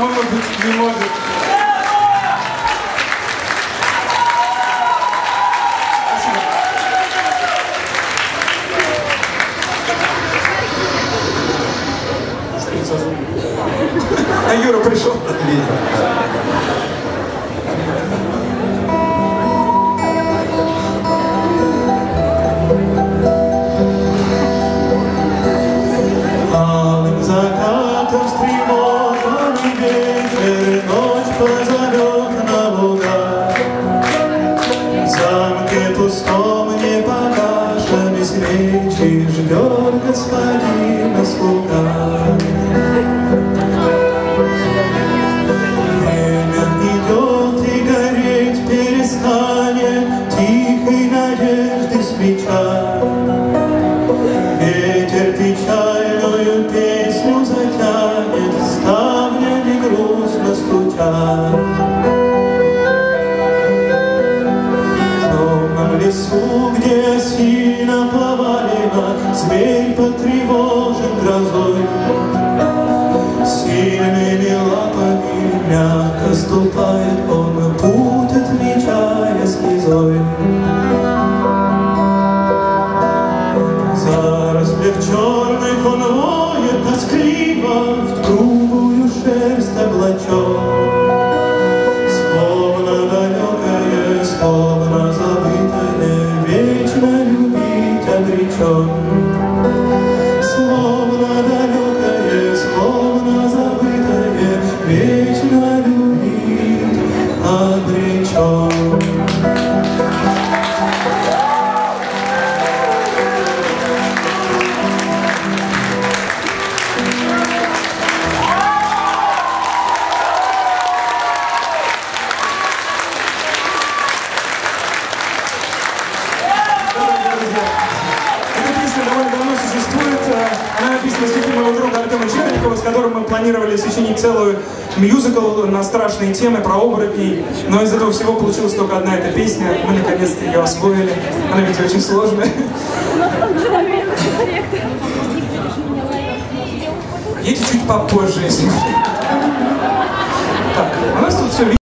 по-моему, быть не может. А Юра пришел. Алым позовет на луга. В пустом не погашены свечи, Ждет господина слуга. Время идет и гореть перестанет Тихой надежды свеча. В темном лесу, где осина повалена, Зверь потревожен грозой. Сильными лапами мягко ступает он, Путь отмечая слезой. Планировали сочинить целую мюзикл на страшные темы про оборотней. Но из этого всего получилась только одна эта песня. Мы наконец-то ее освоили. Она ведь очень сложная. Едете чуть попозже, если... Так, у нас тут все